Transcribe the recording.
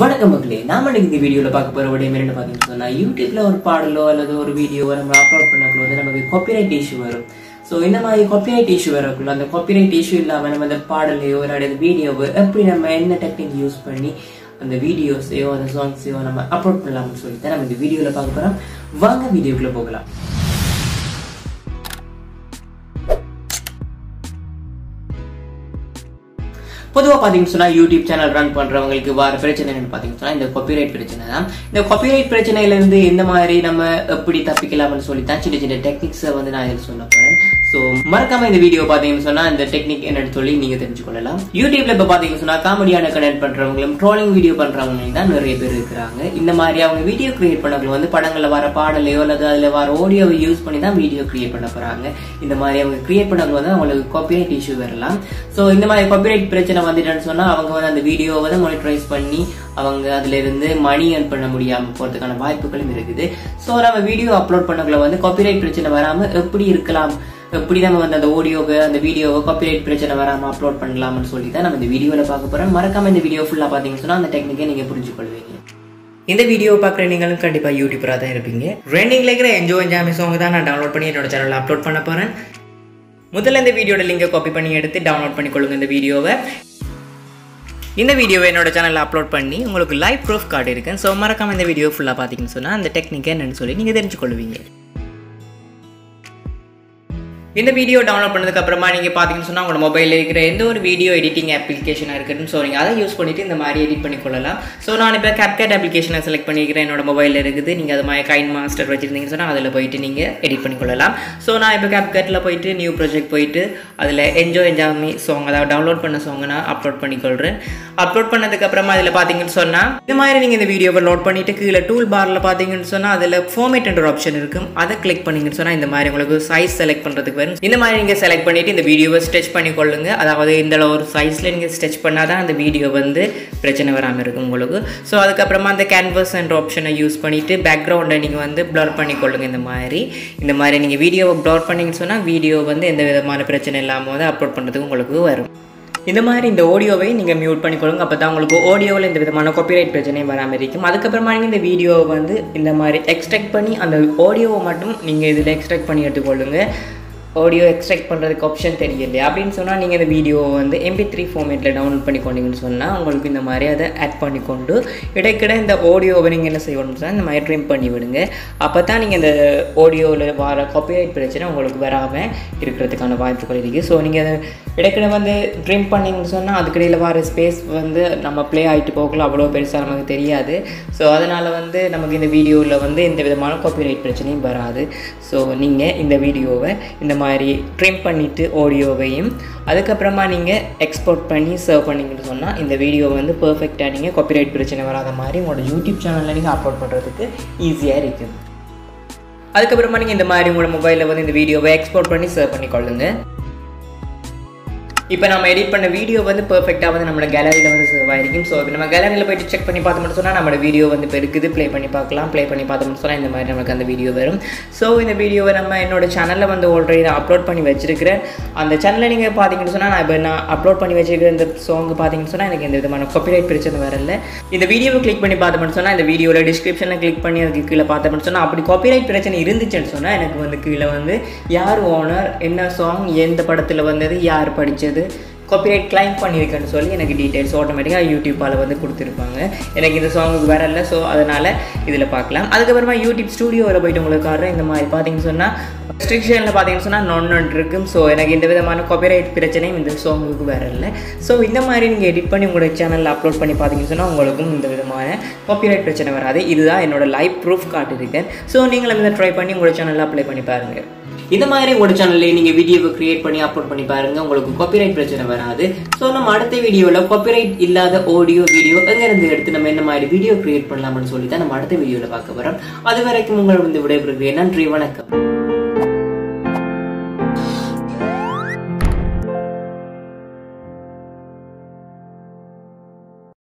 வணக்கம் மக்களே நாம இன்னைக்கு இந்த வீடியோல பார்க்க போற விடயம் என்னன்னு பாத்தீங்கன்னு சொன்னா யூடியூப்ல ஒரு பாடலோ அல்லது ஒரு வீடியோவோ நம்ம அப்லோட் பண்ணக்குள்ள வந்து நமக்கு காப்பிரைட் இஷ்யூ வரும். ஸோ இந்த மாதிரி காப்பிரைட் இஷ்யூ வரக்குள்ள அந்த காப்பிரைட் இஷ்யூ இல்லாம நம்ம அந்த பாடலையோ ஒரு வீடியோவோ எப்படி நம்ம என்ன டெக்னிக் யூஸ் பண்ணி அந்த வீடியோஸையோ அந்த சாங்ஸையோ நம்ம அப்லோட் பண்ணலாம்னு சொல்லிட்டு நம்ம இந்த வீடியோல பார்க்க போறோம். வாங்க வீடியோக்குள்ள போகலாம். பொதுவாக பார்த்தீங்கன்னு சொன்னா யூடியூப் சேனல் ரன் பண்றவங்களுக்கு வர பிரச்சனை என்னன்னு பார்த்தீங்கன்னு சொன்னா இந்த காப்பிரைட் பிரச்சனை தான். இந்த காப்பிரைட் பிரச்சனையிலேருந்து எந்த மாதிரி நம்ம எப்படி தப்பிக்கலாம்னு சொல்லி தான் சின்ன சின்ன டெக்னிக்ஸை வந்து நான் இதில் சொல்ல போறேன். ஸோ மறக்காம இந்த வீடியோ பார்த்தீங்கன்னு சொன்னா இந்த டெக்னிக் என்னன்னு சொல்லி நீங்க தெரிஞ்சுக்கொள்ளலாம் யூடியூப்ல இப்போ பார்த்தீங்கன்னு சொன்னா காமெடியான கண்டென்ட் பண்றவங்களும் ட்ரோலிங் வீடியோ பண்றவங்களும் தான் நிறைய பேர் இருக்கிறாங்க. இந்த மாதிரி அவங்க வீடியோ கிரியேட் பண்ணவங்க வந்து படங்கள்ல வர பாடலையோ அல்லது அதுல வர ஆடியோவை யூஸ் பண்ணி தான் வீடியோ கிரியேட் பண்ண போறாங்க. இந்த மாதிரி அவங்க கிரியேட் பண்ணவங்க வந்து அவங்களுக்கு காப்பிரைட் இஷ்யூ வரலாம். ஸோ இந்த மாதிரி காப்பிரைட் பிரச்சனை வந்துட்டேன்னு சொன்னா அவங்க வந்து அந்த வீடியோவை தான் மானிட்டரைஸ் பண்ணி அவங்க அதுல இருந்து மணி ஏர்ன் பண்ண முடியாம போறதுக்கான வாய்ப்புகளும் இருக்குது. ஸோ நம்ம வீடியோ அப்லோட் பண்ணக்குள்ள வந்து காப்பிரைட் பிரச்சனை வராம எப்படி இருக்கலாம்? எப்படி நம்ம வந்து அந்த ஆடியோவை அந்த வீடியோவை காப்பிரைட் பிரச்சனை வராமல் அப்லோட் பண்ணலாம்னு சொல்லி தான் நம்ம இந்த வீடியோவில் பார்க்க போகிறோம் மறக்காம இந்த வீடியோ ஃபுல்லாக பார்த்தீங்கன்னா சொன்னால் அந்த டெக்னிக்கை நீங்கள் புரிஞ்சுக்கொள்வீங்க. இந்த வீடியோ பார்க்குற நீங்களும் கண்டிப்பாக யூடியூபராக தான் இருப்பீங்க. ட்ரெண்டிங்கில் இருக்கிற என்ஜோ என்ஜாமி சாங் தான் நான் டவுன்லோட் பண்ணி என்னோட சேனலில் அப்லோட் பண்ண போகிறேன் முதல்ல இந்த வீடியோட லிங்கை காப்பி பண்ணி எடுத்து டவுன்லோட் பண்ணிக்கொள்ளுங்க இந்த வீடியோவை இந்த வீடியோவை என்னோட சேனலில் அப்லோட் பண்ணி உங்களுக்கு லைவ் ப்ரூஃப் கார்டு இருக்குது ஸோ மறக்காம இந்த வீடியோ ஃபுல்லாக பார்த்தீங்கன்னு சொன்னால் அந்த டெக்னிக் என்னன்னு சொல்லி நீங்கள் தெரிஞ்சுக்கொள்வீங்க. இந்த வீடியோ டவுன்லோட் பண்ணதுக்கப்புறமா நீங்கள் பார்த்தீங்கன்னு சொன்னால் உங்களோட மொபைலில் இருக்கிற எந்த ஒரு வீடியோ எடிட்டிங் அப்ளிகேஷனாக இருக்கட்டும். ஸோ நீங்கள் அதை யூஸ் பண்ணிட்டு இந்த மாதிரி எடிட் பண்ணிக்கொள்ளலாம் ஸோ நான் இப்போ கேப்கேட் அப்ளிகேஷனை செலக்ட் பண்ணிக்கிறேன். என்னோட மொபைலில் இருக்குது. நீங்கள் அது மாதிரி கைன் மாஸ்டர் வச்சுருந்தீங்கன்னு சொன்னால் அதில் போயிட்டு நீங்கள் எடிட் பண்ணிக்கொள்ளலாம் ஸோ நான் இப்போ கேப்கேட்டில் போயிட்டு நியூ ப்ராஜெக்ட் போயிட்டு அதில் என்ஜாய் என்ஜாமி சாங் அதாவது டவுன்லோட் பண்ண சாங்கை நான் அப்லோட் பண்ணிக்கொள்கிறேன் அப்லோட் பண்ணதுக்கப்புறமா அதில் பார்த்தீங்கன்னு சொன்னால் இந்த மாதிரி நீங்கள் இந்த வீடியோவை லோட் பண்ணிட்டு கீழே டூல் பாரில் பார்த்தீங்கன்னு சொன்னால் அதில் ஃபார்மேட் என்ற ஆப்ஷன் இருக்கும். அதை கிளிக் பண்ணிங்கன்னு சொன்னால் இந்த மாதிரி உங்களுக்கு சைஸ் செலக்ட் பண்ணுறதுக்கு வரும் இந்த மாதிரி நீங்கள் செலக்ட் பண்ணிவிட்டு இந்த வீடியோவை ஸ்டெச் பண்ணி கொள்ளுங்க அதாவது இந்த ஒரு சைஸில் நீங்கள் ஸ்டெச் பண்ணால் தான் அந்த வீடியோ வந்து பிரச்சனை வராமல் இருக்கும் உங்களுக்கு. ஸோ அதுக்கப்புறமா அந்த கேன்வஸ் என்ற ஆப்ஷனை யூஸ் பண்ணிவிட்டு பேக்ரவுண்டை நீங்கள் வந்து ப்ளர் பண்ணி கொள்ளுங்க இந்த மாதிரி. இந்த மாதிரி நீங்கள் வீடியோவை ப்ளர் பண்ணிங்கன்னு சொன்னால் வீடியோ வந்து எந்த விதமான பிரச்சனை இல்லாமல் வந்து அப்லோட் பண்ணுறதுக்கு உங்களுக்கு வரும். இந்த மாதிரி இந்த ஆடியோவை நீங்கள் மியூட் பண்ணிக்கொள்ளுங்க. அப்போ தான் உங்களுக்கு ஆடியோவில் இந்த விதமான காப்பிரைட் பிரச்சனையும் வராமல் இருக்கும். அதுக்கப்புறமா நீங்கள் இந்த வீடியோவை வந்து இந்த மாதிரி எக்ஸ்ட்ராக்ட் பண்ணி அந்த ஆடியோவை மட்டும் நீங்கள் இதில் எக்ஸ்ட்ராக்ட் பண்ணி எடுத்துக்கொள்ளுங்க. ஆடியோ எக்ஸ்ட்ராக்ட் பண்ணுறதுக்கு ஆப்ஷன் தெரியலையா. அப்படின்னு சொன்னால் நீங்கள் இந்த வீடியோவை வந்து எம்பி த்ரீ ஃபார்மேட்டில் டவுன்லோட் பண்ணிக்கொண்டீங்கன்னு சொன்னால் உங்களுக்கு இந்த மாதிரி அதை ஆட் பண்ணிக்கொண்டு இடைக்கிட இந்த ஆடியோவை நீங்கள் என்ன செய்யணும்னு சொன்னால் இந்த மாதிரி ட்ரிம் பண்ணி விடுங்க. அப்போ தான் நீங்கள் இந்த ஆடியோவில் வர காப்பிரைட் பிரச்சனை உங்களுக்கு வராமல் இருக்கிறதுக்கான வாய்ப்புகள் இருக்குது ஸோ நீங்கள் அதை இடைக்கிட வந்து ட்ரிம் பண்ணிங்கன்னு சொன்னால் அதுக்கிடையில் வர ஸ்பேஸ் வந்து நம்ம ப்ளே ஆகிட்டு போகலாம் அவ்வளோ பெருசாக நமக்கு தெரியாது. ஸோ அதனால் வந்து நமக்கு இந்த வீடியோவில் வந்து எந்த விதமான காப்பிரைட் பிரச்சனையும் வராது. ஸோ நீங்கள் இந்த வீடியோவை இந்த மாதிரி ட்ரிம் பண்ணிவிட்டு ஆடியோவையும் அதுக்கப்புறமா நீங்கள் எக்ஸ்போர்ட் பண்ணி சர்வ் பண்ணிங்கன்னு சொன்னால் இந்த வீடியோ வந்து பர்ஃபெக்டாக நீங்கள் காப்பிரைட் பிரச்சனை வராத மாதிரி உங்களோட யூடியூப் சேனலில் நீங்கள் அப்லோட் பண்ணுறதுக்கு ஈஸியாக இருக்கும் அதுக்கப்புறமா நீங்கள் இந்த மாதிரி உங்களோட மொபைலில் வந்து இந்த வீடியோவை எக்ஸ்போர்ட் பண்ணி சர்வ் பண்ணி கொள்ளுங்கள் இப்போ நம்ம எடிட் பண்ண வீடியோ வந்து பெர்ஃபெக்டாக வந்து நம்மளோட கேலரியில் வந்து சேவ் ஆகிருக்கும் ஸோ இப்போ நம்ம கேலரியில் போயிட்டு செக் பண்ணி பார்த்தோம்னு சொன்னால் நம்மளோட வீடியோ வந்து இப்போ இருக்குது ப்ளே பண்ணி பார்க்கலாம். ப்ளே பண்ணி பார்த்தோம்னு சொன்னால் இந்த மாதிரி நமக்கு அந்த வீடியோ வரும். ஸோ இந்த வீடியோவை நம்ம என்னோட சேனலில் வந்து ஆல்ரெடி நான் அப்லோட் பண்ணி வச்சிருக்கிறேன். அந்த சேனலில் நீங்கள் பார்த்தீங்கன்னு சொன்னால் நான் இப்போ நான் அப்லோட் பண்ணி வச்சிருக்கிற இந்த சாங் பார்த்தீங்கன்னு சொன்னால் எனக்கு எந்த விதமான காப்பிரைட் பிரச்சனை வரல இந்த வீடியோவை கிளிக் பண்ணி பார்த்தோம்னு சொன்னால் இந்த வீடியோவில் டிஸ்கிரிப்ஷனில் கிளிக் பண்ணி அதுக்கு கீழே பார்த்தோம்னு சொன்னால் அப்படி காப்பிரைட் பிரச்சனை இருந்துச்சுன்னு சொன்னால் எனக்கு வந்து கீழே வந்து யார் ஓனர் என்ன சாங் எந்த படத்தில் வந்தது யார் படித்தது காப்பிரைட் கிளைம் பண்ணியிருக்கேன்னு சொல்லி எனக்கு டீட்டெயில்ஸ் ஆட்டோமேட்டிக்காக யூடியூப்பால் வந்து கொடுத்துருப்பாங்க. எனக்கு இந்த சாங்குக்கு வரல ஸோ அதனால் இதில் பார்க்கலாம். அதுக்கப்புறமா யூடியூப் ஸ்டூடியோவில் போயிட்டு உங்களுக்கு காட்டுறேன். இந்த மாதிரி பார்த்தீங்கன்னு சொன்னால் ரெஸ்ட்ரிக்ஷனில் பார்த்தீங்கன்னு சொன்னால் நொன்னு இருக்கும். ஸோ எனக்கு இந்த விதமான காப்பிரைட் பிரச்சனையும் இந்த சாங்குக்கு வரல ஸோ இந்த மாதிரி நீங்கள் எடிட் பண்ணி உங்களோட சேனலில் அப்லோட் பண்ணி பார்த்தீங்கன்னு சொன்னால் உங்களுக்கும் இந்த விதமான காப்பிரைட் பிரச்சனை வராது. இதுதான் என்னோட லைவ் ப்ரூஃப் காட்டியிருக்கேன். ஸோ நீங்களும் இதை ட்ரை பண்ணி உங்களோட சேனலில் அப்ளை பண்ணி பாருங்கள் இந்த மாதிரி உங்களோட சேனல்ல நீங்க வீடியோவை கிரியேட் பண்ணி அப்லோட் பண்ணி பாருங்க. உங்களுக்கு காப்பிரைட் பிரச்சனை வராது. ஸோ நம்ம அடுத்த வீடியோல காப்பிரைட் இல்லாத ஆடியோ வீடியோ எங்க இருந்து எடுத்து நம்ம என்ன மாதிரி வீடியோ கிரியேட் பண்ணலாம்னு சொல்லி தான் நம்ம அடுத்த வீடியோல பார்க்க போகிறோம் அது வரைக்கும் உங்களை வந்து விடைபெறுகிறேன். நன்றி வணக்கம்.